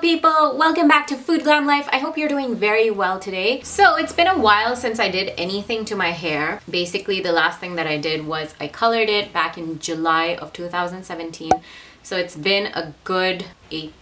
People, welcome back to Food Glam Life. I hope you're doing very well today. So it's been a while since I did anything to my hair. Basically the last thing that I did was I colored it back in July of 2017. So it's been a good eight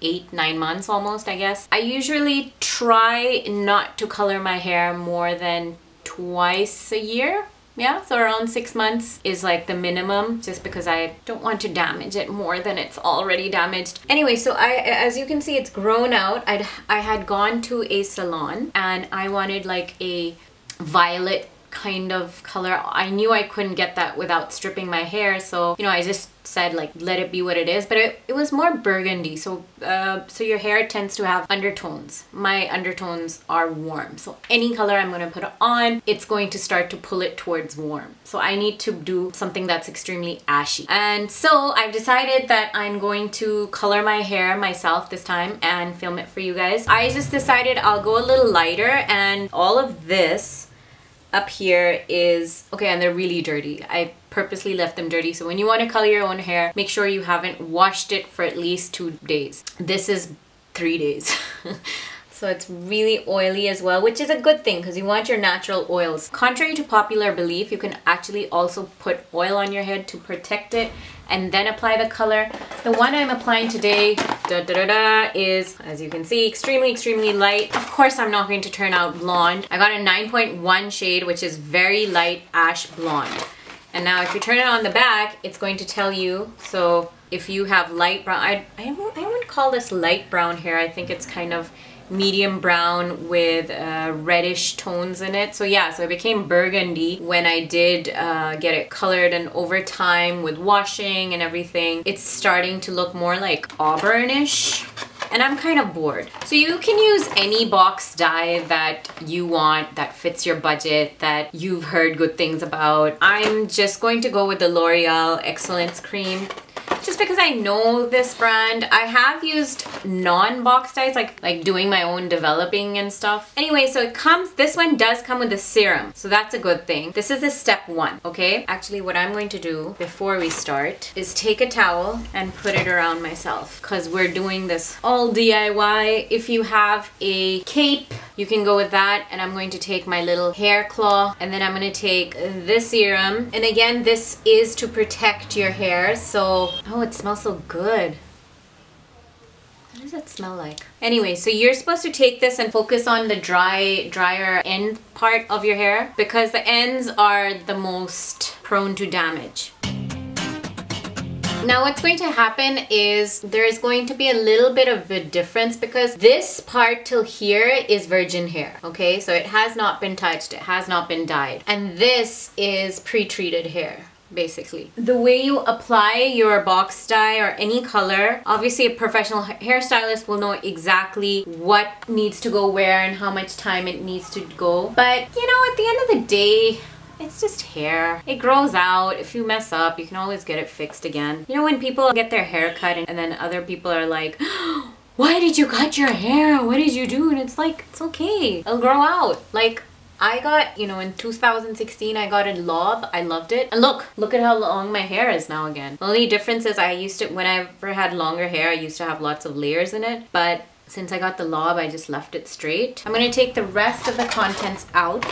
eight nine months almost I guess I usually try not to color my hair more than twice a year yeah so around six months is like the minimum just because I don't want to damage it more than it's already damaged. Anyway so I as you can see it's grown out. I'd, I had gone to a salon and I wanted like a violet kind of color. I knew I couldn't get that without stripping my hair so you know I just said like let it be what it is but it, it was more burgundy so uh, so your hair tends to have undertones. My undertones are warm so any color I'm going to put on it's going to start to pull it towards warm. So I need to do something that's extremely ashy and so I've decided that I'm going to color my hair myself this time and film it for you guys. I just decided I'll go a little lighter and all of this up here is, okay, and they're really dirty. I purposely left them dirty. So when you want to color your own hair, make sure you haven't washed it for at least two days. This is three days. So it's really oily as well, which is a good thing because you want your natural oils. Contrary to popular belief, you can actually also put oil on your head to protect it and then apply the color. The one I'm applying today da, da, da, da, is, as you can see, extremely, extremely light. Of course, I'm not going to turn out blonde. I got a 9.1 shade, which is very light ash blonde. And now if you turn it on the back, it's going to tell you, so if you have light brown, I, I, I wouldn't call this light brown hair. I think it's kind of medium brown with uh, reddish tones in it. So yeah, so it became burgundy when I did uh, get it colored and over time with washing and everything, it's starting to look more like auburnish and I'm kind of bored. So you can use any box dye that you want that fits your budget that you've heard good things about. I'm just going to go with the L'Oreal Excellence Cream just because I know this brand. I have used non-box dyes, like, like doing my own developing and stuff. Anyway, so it comes, this one does come with a serum, so that's a good thing. This is the step one, okay? Actually, what I'm going to do before we start is take a towel and put it around myself because we're doing this all DIY. If you have a cape, you can go with that and I'm going to take my little hair claw and then I'm going to take this serum and again this is to protect your hair so oh it smells so good what does it smell like? Anyway, so you're supposed to take this and focus on the dry, drier end part of your hair because the ends are the most prone to damage. Now what's going to happen is there's going to be a little bit of a difference because this part till here is virgin hair, okay? So it has not been touched, it has not been dyed. And this is pre-treated hair basically. The way you apply your box dye or any color, obviously a professional hairstylist will know exactly what needs to go where and how much time it needs to go. But you know, at the end of the day, it's just hair. It grows out. If you mess up, you can always get it fixed again. You know when people get their hair cut and, and then other people are like, why did you cut your hair? What did you do? And it's like, it's okay. It'll grow out. Like, I got, you know, in 2016, I got a lob. I loved it. And look, look at how long my hair is now again. The only difference is I used to, when I ever had longer hair, I used to have lots of layers in it. But since I got the lob, I just left it straight. I'm gonna take the rest of the contents out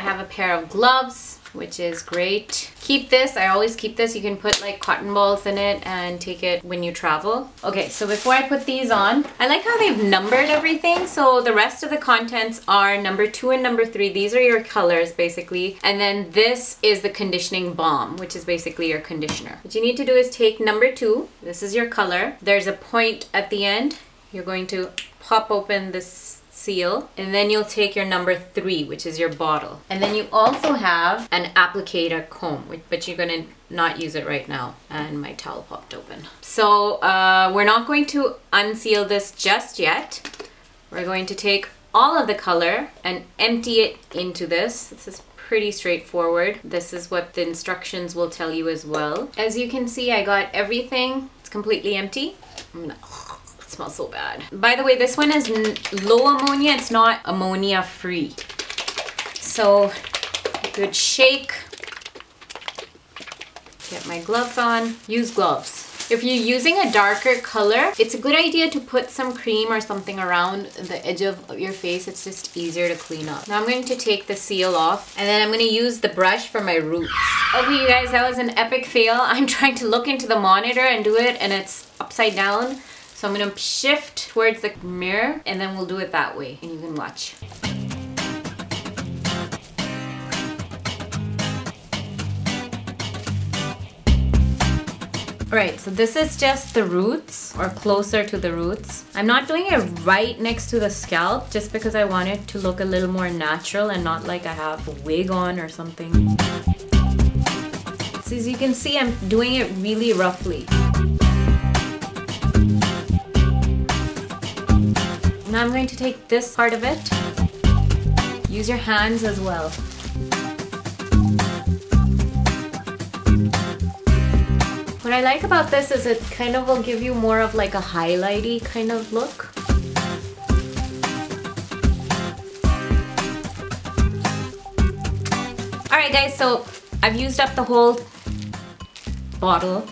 I have a pair of gloves which is great. Keep this, I always keep this. You can put like cotton balls in it and take it when you travel. Okay, so before I put these on, I like how they've numbered everything. So the rest of the contents are number two and number three. These are your colors basically. And then this is the conditioning balm, which is basically your conditioner. What you need to do is take number two. This is your color. There's a point at the end. You're going to pop open this seal and then you'll take your number three which is your bottle. And then you also have an applicator comb but you're gonna not use it right now and my towel popped open. So uh, we're not going to unseal this just yet. We're going to take all of the color and empty it into this. This is pretty straightforward. This is what the instructions will tell you as well. As you can see I got everything. It's completely empty smells so bad. By the way, this one is low ammonia. It's not ammonia free. So, good shake. Get my gloves on. Use gloves. If you're using a darker color, it's a good idea to put some cream or something around the edge of your face. It's just easier to clean up. Now I'm going to take the seal off and then I'm going to use the brush for my roots. Okay, you guys, that was an epic fail. I'm trying to look into the monitor and do it and it's upside down. So I'm gonna shift towards the mirror and then we'll do it that way and you can watch. Alright, so this is just the roots or closer to the roots. I'm not doing it right next to the scalp just because I want it to look a little more natural and not like I have a wig on or something. So as you can see, I'm doing it really roughly. Now I'm going to take this part of it. Use your hands as well. What I like about this is it kind of will give you more of like a highlighty kind of look. Alright guys, so I've used up the whole bottle.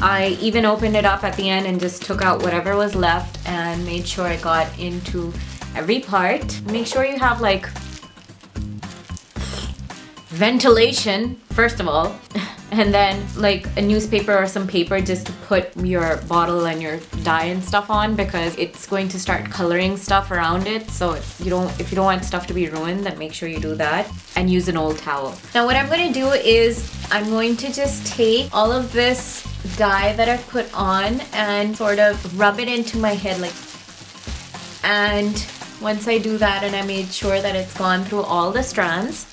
I even opened it up at the end and just took out whatever was left and made sure I got into every part. Make sure you have like ventilation, first of all. and then like a newspaper or some paper just to put your bottle and your dye and stuff on because it's going to start coloring stuff around it so if you don't if you don't want stuff to be ruined then make sure you do that and use an old towel now what I'm going to do is I'm going to just take all of this dye that I've put on and sort of rub it into my head like and once I do that and I made sure that it's gone through all the strands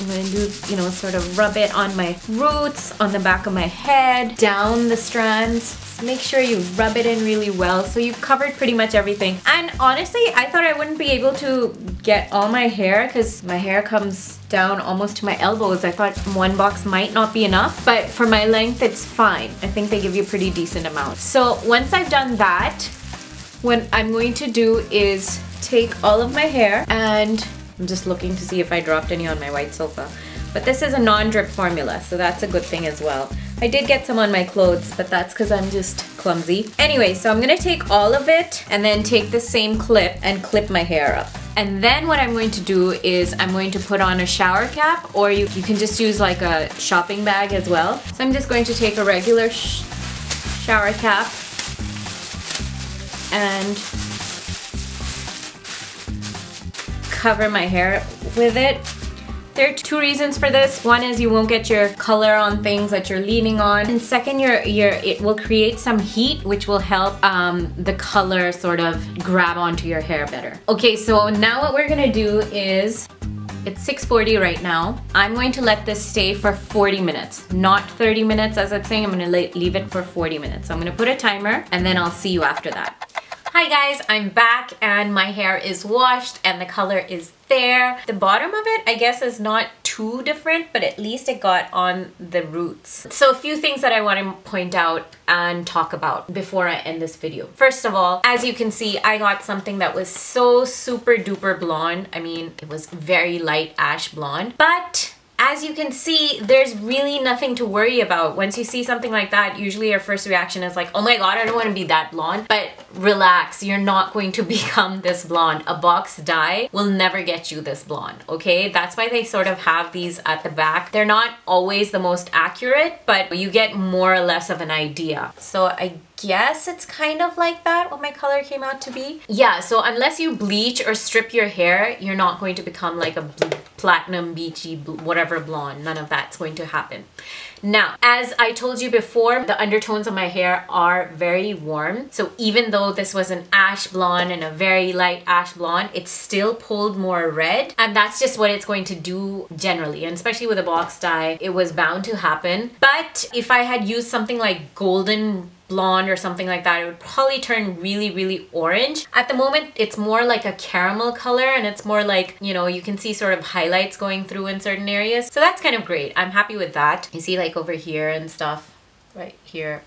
I'm gonna do, you know, sort of rub it on my roots, on the back of my head, down the strands. Make sure you rub it in really well so you've covered pretty much everything. And honestly, I thought I wouldn't be able to get all my hair because my hair comes down almost to my elbows. I thought one box might not be enough, but for my length, it's fine. I think they give you a pretty decent amount. So once I've done that, what I'm going to do is take all of my hair and I'm just looking to see if I dropped any on my white sofa. But this is a non-drip formula, so that's a good thing as well. I did get some on my clothes, but that's because I'm just clumsy. Anyway, so I'm gonna take all of it and then take the same clip and clip my hair up. And then what I'm going to do is I'm going to put on a shower cap or you, you can just use like a shopping bag as well. So I'm just going to take a regular sh shower cap and cover my hair with it. There are two reasons for this. One is you won't get your color on things that you're leaning on. And second, your, your, it will create some heat which will help um, the color sort of grab onto your hair better. Okay, so now what we're gonna do is it's 6.40 right now. I'm going to let this stay for 40 minutes, not 30 minutes as I'm saying. I'm gonna leave it for 40 minutes. So I'm gonna put a timer and then I'll see you after that. Hi guys, I'm back and my hair is washed and the color is there. The bottom of it, I guess, is not too different, but at least it got on the roots. So a few things that I want to point out and talk about before I end this video. First of all, as you can see, I got something that was so super duper blonde. I mean, it was very light ash blonde, but as you can see, there's really nothing to worry about. Once you see something like that, usually your first reaction is like, oh my god, I don't want to be that blonde. But relax, you're not going to become this blonde. A box dye will never get you this blonde, okay? That's why they sort of have these at the back. They're not always the most accurate, but you get more or less of an idea. So I guess it's kind of like that what my color came out to be. Yeah so unless you bleach or strip your hair you're not going to become like a platinum beachy whatever blonde. None of that's going to happen. Now as I told you before the undertones of my hair are very warm. So even though this was an ash blonde and a very light ash blonde it still pulled more red. And that's just what it's going to do generally. And especially with a box dye it was bound to happen. But if I had used something like golden blonde or something like that, it would probably turn really, really orange. At the moment, it's more like a caramel color and it's more like, you know, you can see sort of highlights going through in certain areas. So that's kind of great. I'm happy with that. You see like over here and stuff right here.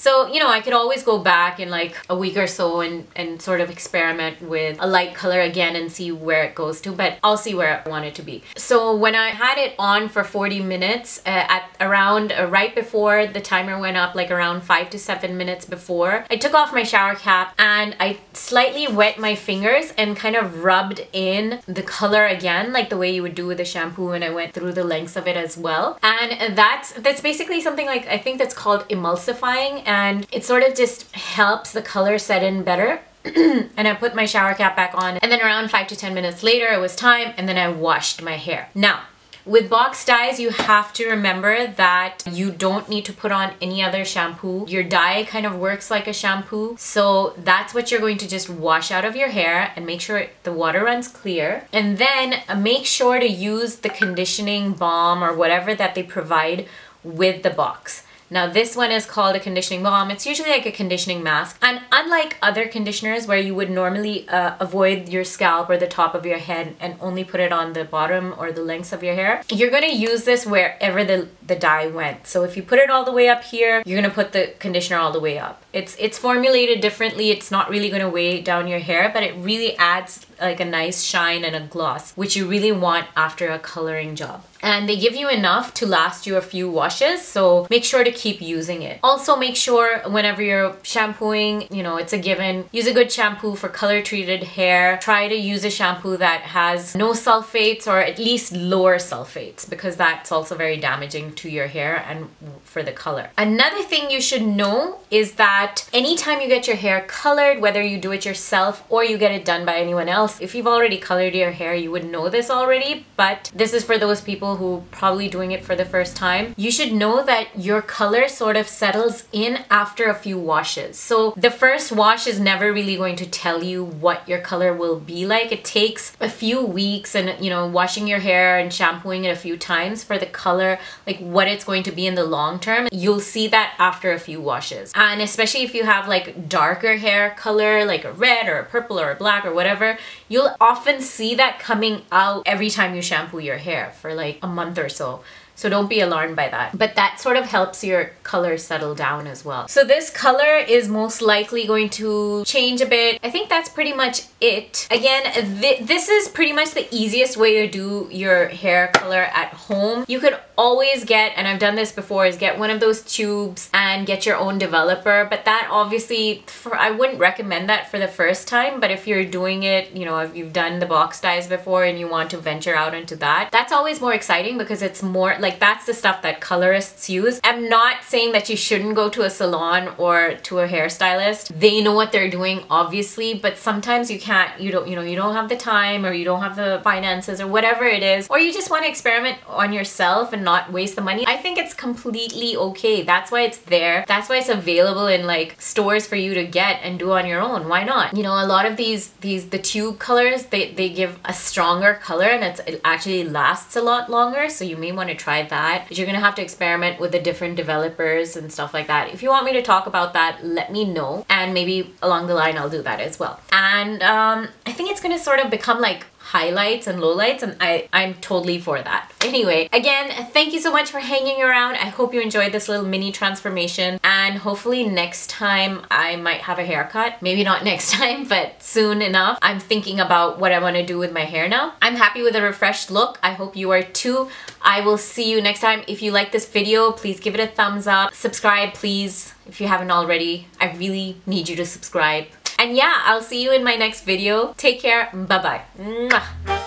So, you know, I could always go back in like a week or so and, and sort of experiment with a light color again and see where it goes to, but I'll see where I want it to be. So when I had it on for 40 minutes uh, at around uh, right before the timer went up, like around five to seven minutes before, I took off my shower cap and I slightly wet my fingers and kind of rubbed in the color again, like the way you would do with a shampoo and I went through the lengths of it as well. And that's, that's basically something like, I think that's called emulsifying and it sort of just helps the color set in better. and I put my shower cap back on and then around 5 to 10 minutes later it was time and then I washed my hair. Now with box dyes, you have to remember that you don't need to put on any other shampoo. Your dye kind of works like a shampoo. So that's what you're going to just wash out of your hair and make sure the water runs clear. And then uh, make sure to use the conditioning balm or whatever that they provide with the box. Now this one is called a conditioning balm. It's usually like a conditioning mask. And unlike other conditioners where you would normally uh, avoid your scalp or the top of your head and only put it on the bottom or the lengths of your hair, you're gonna use this wherever the, the dye went. So if you put it all the way up here, you're gonna put the conditioner all the way up. It's, it's formulated differently. It's not really gonna weigh down your hair, but it really adds like a nice shine and a gloss, which you really want after a coloring job and they give you enough to last you a few washes so make sure to keep using it. Also make sure whenever you're shampooing you know it's a given use a good shampoo for color treated hair. Try to use a shampoo that has no sulfates or at least lower sulfates because that's also very damaging to your hair and for the color. Another thing you should know is that anytime you get your hair colored whether you do it yourself or you get it done by anyone else if you've already colored your hair you would know this already but this is for those people people who probably doing it for the first time, you should know that your color sort of settles in after a few washes. So the first wash is never really going to tell you what your color will be like. It takes a few weeks and you know washing your hair and shampooing it a few times for the color like what it's going to be in the long term. You'll see that after a few washes. And especially if you have like darker hair color like a red or a purple or a black or whatever, you'll often see that coming out every time you shampoo your hair for like a month or so. So don't be alarmed by that. But that sort of helps your color settle down as well. So this color is most likely going to change a bit. I think that's pretty much it. Again, th this is pretty much the easiest way to do your hair color at home. You could always get, and I've done this before, is get one of those tubes and get your own developer. But that obviously, for I wouldn't recommend that for the first time. But if you're doing it, you know, if you've done the box dyes before and you want to venture out into that, that's always more exciting because it's more like that's the stuff that colorists use. I'm not saying that you shouldn't go to a salon or to a hairstylist. They know what they're doing, obviously, but sometimes you can't, you don't, you know, you don't have the time or you don't have the finances or whatever it is, or you just want to experiment on yourself and not waste the money, I think it's completely okay. That's why it's there. That's why it's available in like stores for you to get and do on your own. Why not? You know, a lot of these, these the tube colors, they, they give a stronger color and it actually lasts a lot longer. So you may want to try that. But you're to have to experiment with the different developers and stuff like that. If you want me to talk about that, let me know. And maybe along the line, I'll do that as well. And um, I think it's to sort of become like highlights and lowlights and I, I'm totally for that. Anyway, again, thank you so much for hanging around. I hope you enjoyed this little mini transformation and hopefully next time I might have a haircut. Maybe not next time, but soon enough. I'm thinking about what I want to do with my hair now. I'm happy with a refreshed look. I hope you are too. I will see you next time. If you like this video, please give it a thumbs up. Subscribe, please, if you haven't already. I really need you to subscribe. And yeah, I'll see you in my next video. Take care. Bye-bye.